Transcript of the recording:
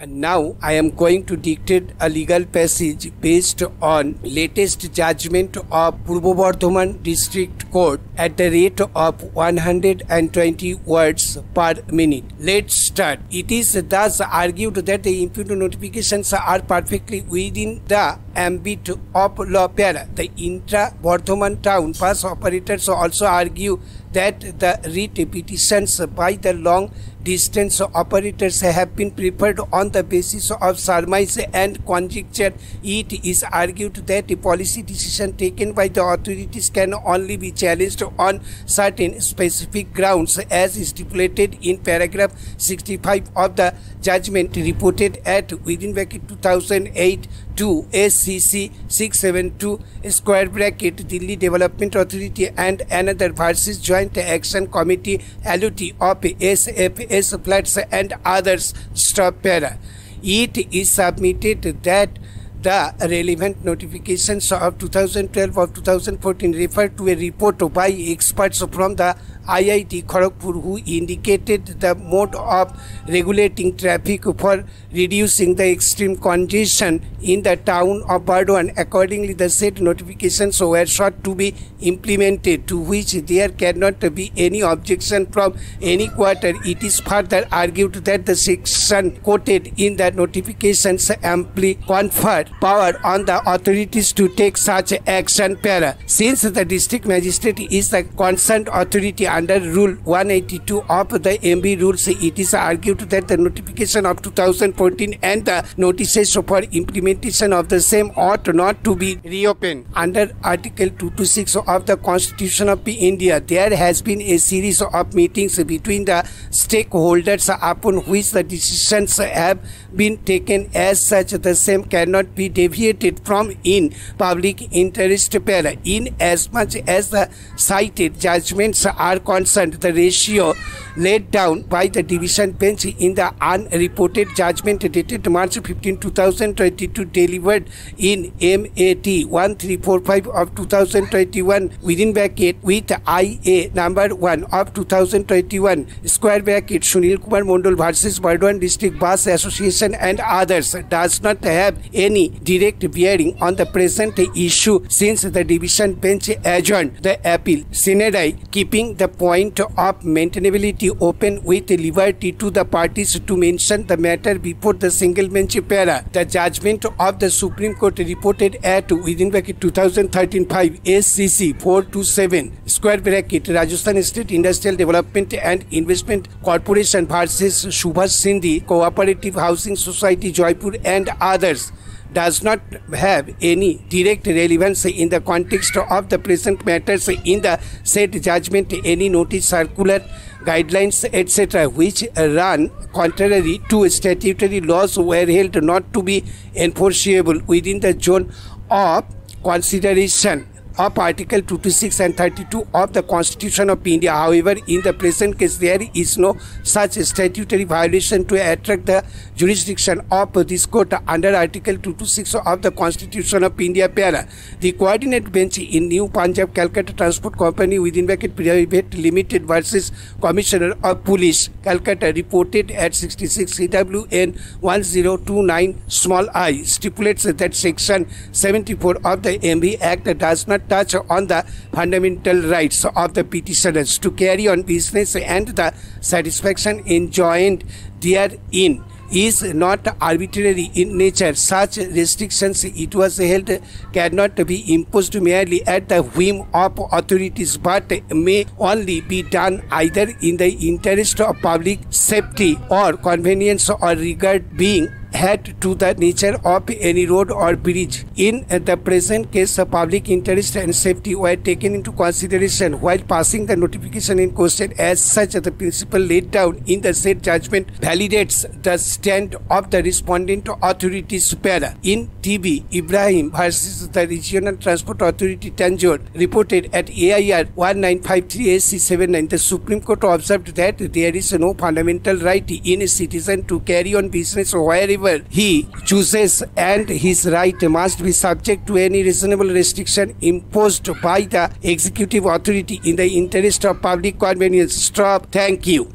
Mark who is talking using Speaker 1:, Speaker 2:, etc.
Speaker 1: And now I am going to dictate a legal passage based on latest judgment of Purbo Bardhaman District Court at the rate of 120 words per minute. Let's start. It is thus argued that the impugned notifications are perfectly within the ambit of law para. The intra Bardhaman town bus operators also argue that the writ petitions by the long distance operators have been preferred on the basis of surmise and conjecture. It is argued that the policy decision taken by the authorities can only be challenged on certain specific grounds as stipulated in paragraph 65 of the judgment reported at within bracket 2008 to SCC 672 square bracket Delhi Development Authority and another versus Joint Action Committee Allottee of SFS flats and others stop para. It is submitted that the relevant notifications of 2012 or 2014 refer to a report by experts from the IIT Kharagpur who indicated the mode of regulating traffic for reducing the extreme congestion in the town of Burdwan. Accordingly, the said notifications were sought to be implemented to which there cannot be any objection from any quarter. It is further argued that the section quoted in the notifications amply conferred power on the authorities to take such action para. Since the district magistrate is the concerned authority under Rule 182 of the MV rules, it is argued that the notification of 2014 and the notices for implementation of the same ought not to be reopened. Under Article 226 of the Constitution of India, there has been a series of meetings between the stakeholders upon which the decisions have been taken as such the same cannot be deviated from in public interest para in as much as the cited judgments are concerned the ratio laid down by the division bench in the unreported judgment dated March 15 2022 delivered in MAT 1345 of 2021 within bracket with IA number 1 of 2021 square bracket Sunil Kumar Mondol versus Bardwan District Bus Association and others does not have any direct bearing on the present issue since the division bench adjourned the appeal. Sinedai keeping the point of maintainability open with liberty to the parties to mention the matter before the single bench para. The judgment of the Supreme Court reported at within bracket 2013 5 SCC 427 square bracket Rajasthan State Industrial Development and Investment Corporation versus Subhash Sindhi Cooperative Housing Society Jaipur and others does not have any direct relevance in the context of the present matters in the said judgment any notice circular guidelines etc which run contrary to statutory laws were held not to be enforceable within the zone of consideration of Article 226 and 32 of the Constitution of India. However, in the present case, there is no such statutory violation to attract the jurisdiction of this court under Article 226 of the Constitution of India. The coordinate bench in New Punjab Calcutta Transport Company within bracket private limited versus Commissioner of Police Calcutta reported at 66 CWN 1029 small i stipulates that section 74 of the MV Act does not touch on the fundamental rights of the petitioners to carry on business and the satisfaction enjoined therein is not arbitrary in nature. Such restrictions, it was held, cannot be imposed merely at the whim of authorities but may only be done either in the interest of public safety or convenience or regard being had to the nature of any road or bridge. In the present case, public interest and safety were taken into consideration while passing the notification in question. As such, the principle laid down in the said judgment validates the stand of the respondent authority superior. In TB, Ibrahim versus the Regional Transport Authority Tanjore reported at AIR 1953 SC 79, the Supreme Court observed that there is no fundamental right in a citizen to carry on business wherever he chooses and his right must be subject to any reasonable restriction imposed by the executive authority in the interest of public convenience. Stop. Thank you.